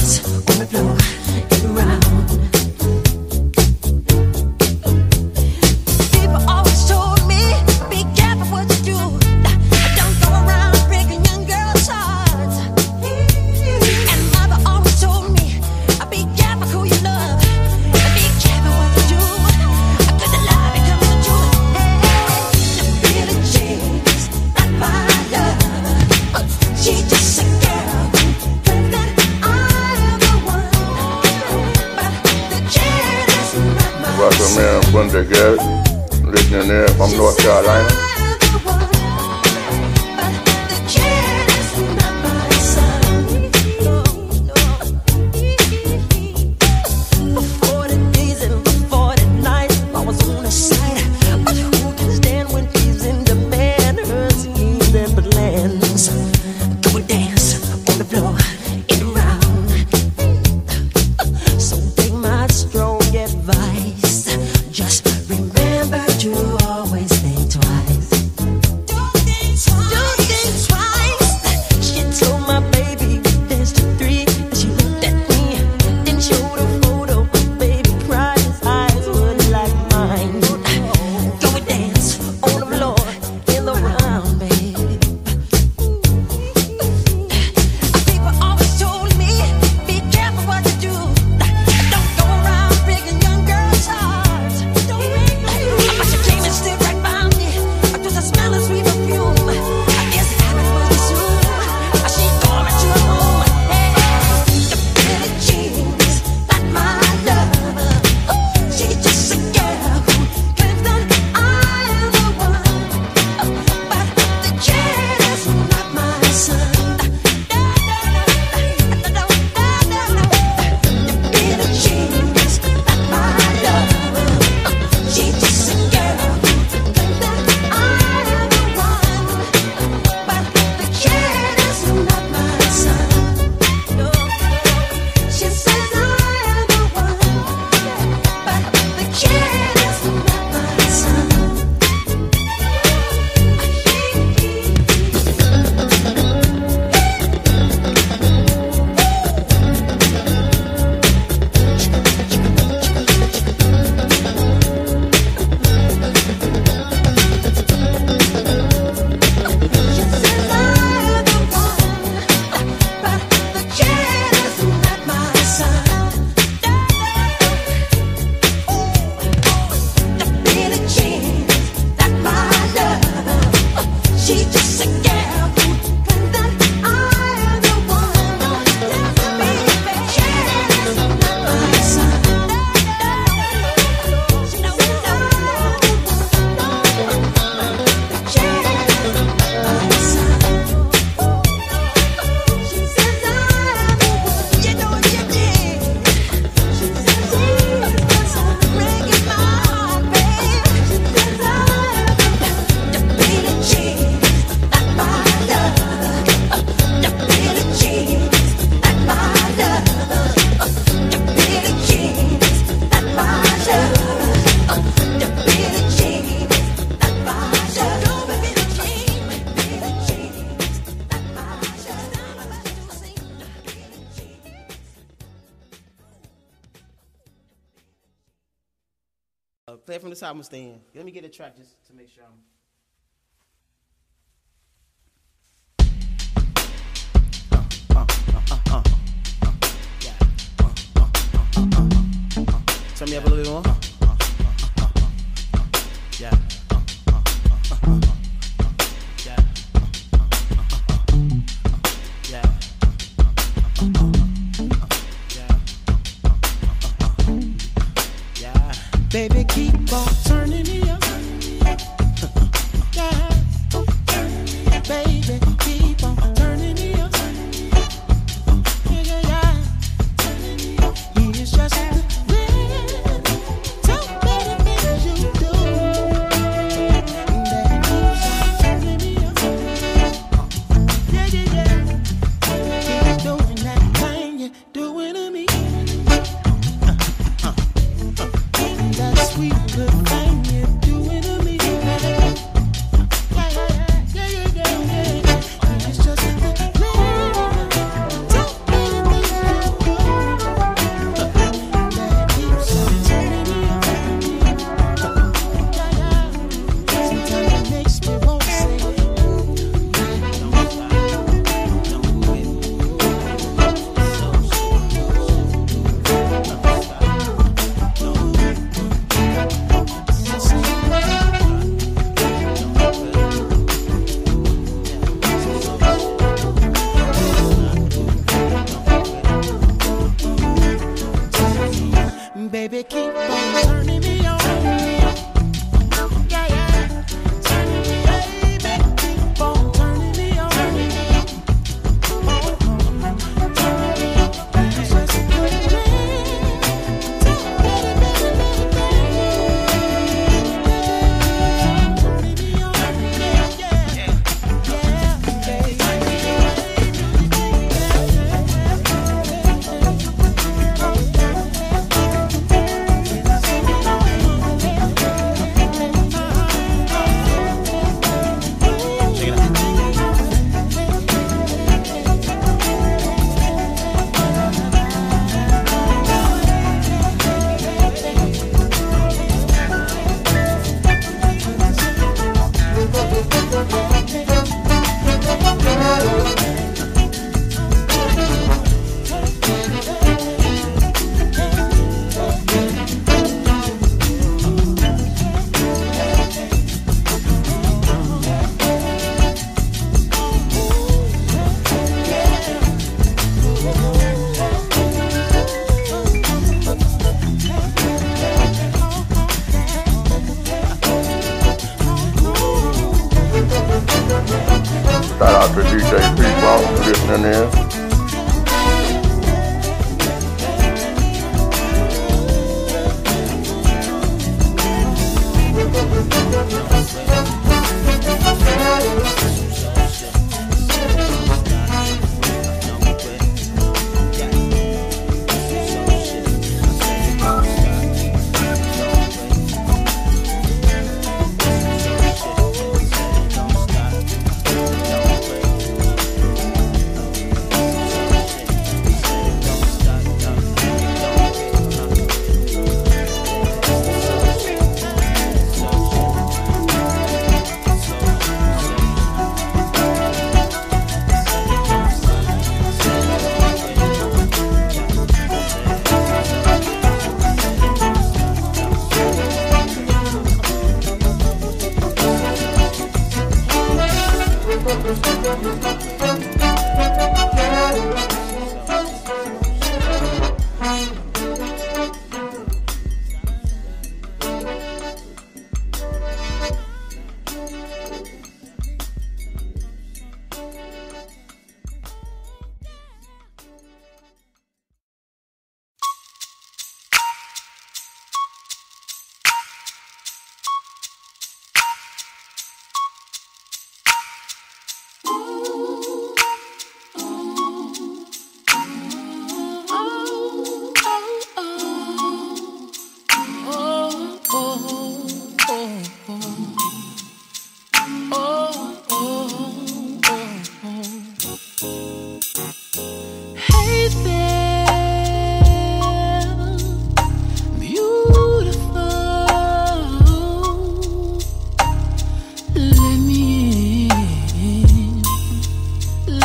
lights, when we blow it around. The girl listening there from North Carolina. I'm gonna stay in. Let me get a track just to make sure I'm. Turn me up a little bit more. Yeah. Yeah. Yeah. Baby, keep on turning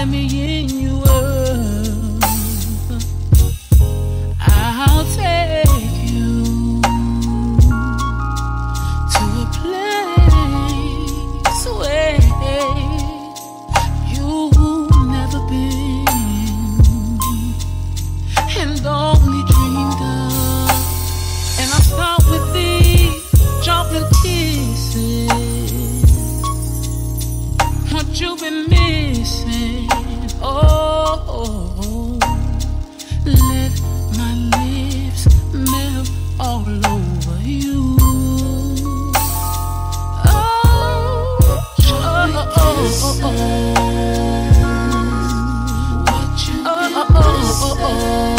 Let me in. you've been missing. Oh, oh, oh, let my lips melt all over you. Oh, oh, oh, oh, oh. oh, oh, oh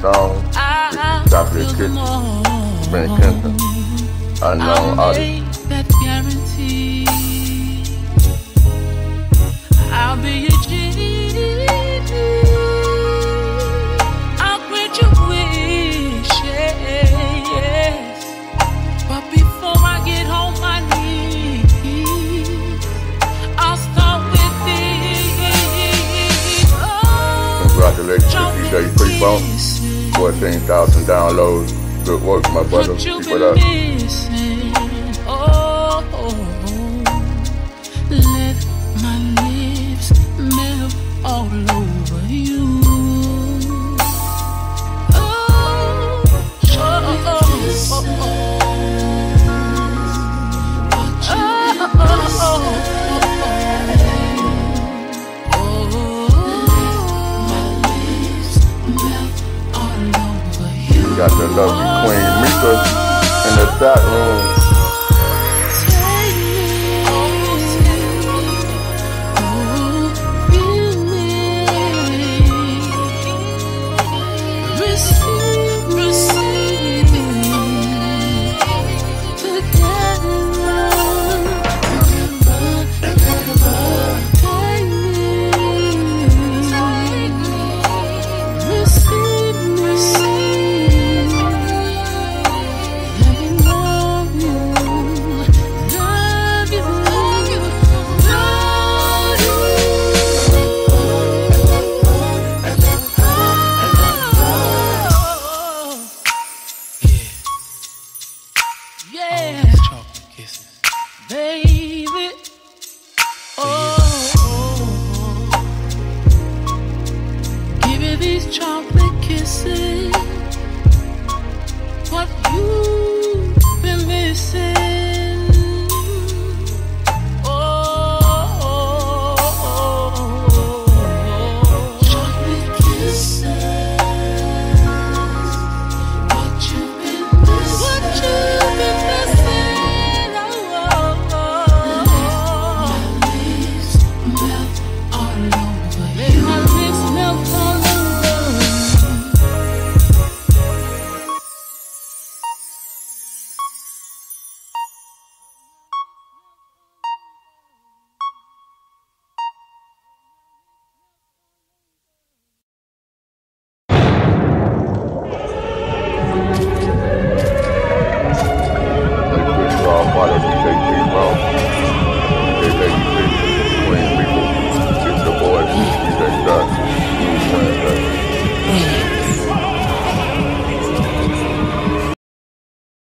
song. Stop your kitchen. Brent Kenton. Unknown guarantee. 14,000 downloads. Good work, my brother.